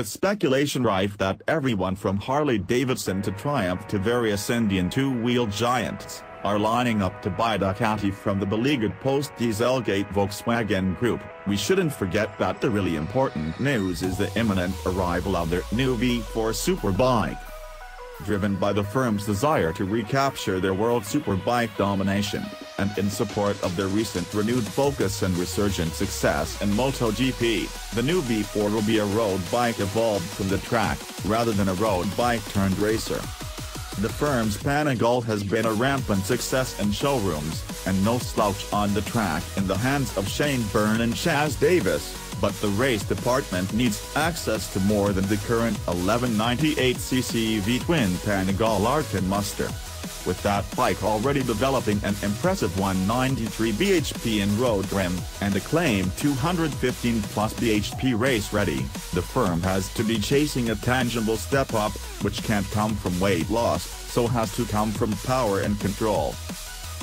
with speculation rife that everyone from Harley-Davidson to Triumph to various Indian two-wheel giants, are lining up to buy Ducati from the beleaguered post-Dieselgate Volkswagen Group. We shouldn't forget that the really important news is the imminent arrival of their new V4 Superbike driven by the firm's desire to recapture their world superbike domination, and in support of their recent renewed focus and resurgent success in MotoGP, the new V4 will be a road bike evolved from the track, rather than a road bike turned racer. The firm's Panigale has been a rampant success in showrooms, and no slouch on the track in the hands of Shane Byrne and Chaz Davies, but the race department needs access to more than the current 1198cc V-twin Panigale R can muster. With that bike already developing an impressive 193 bhp in road trim, and a claimed 215 plus bhp race ready, the firm has to be chasing a tangible step up, which can't come from weight loss, so has to come from power and control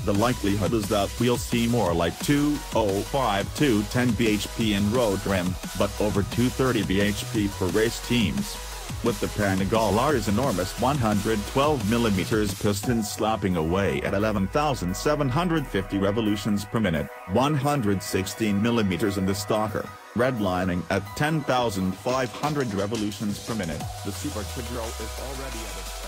the likelihood is that we'll see more like 205 to 10 bhp in road trim, but over 230 bhp for race teams. With the Panigale's enormous 112mm piston slapping away at 11,750 revolutions per minute, 116mm in the stalker, redlining at 10,500 revolutions per minute, the Super Quadro is already at its